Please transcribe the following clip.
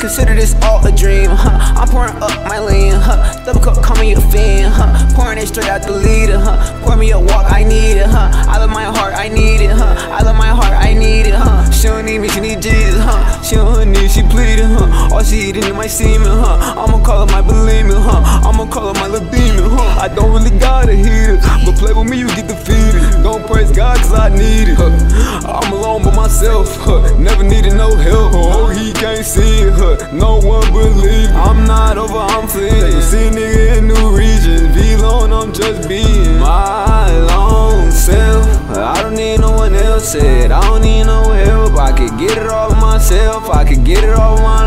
consider this all a dream, huh? I'm pouring up my lean, huh? Double cup, call me a fiend, huh? Pouring it straight out the leader, huh? Pour me a Wock, I need it, huh? I love my heart, I need it, huh? I love my heart, I need it, huh? She don't need me, she need Jesus, huh? She don't need, she pleading, huh? All she eating is my semen, huh? I'ma call her my bulimia, huh? I'ma call her my libido, huh? I don't really gotta heat it, but play with me, you get defeated. Don't praise God, cause I need it, huh? myself, huh, never needed no help. Oh, he can't see it, huh, no one believe me. I'm not over, I'm fleeing. See nigga in new region, be alone, I'm just being my lone self. I don't need no one else, said I don't need no help. I could get it all myself, I could get it all myself.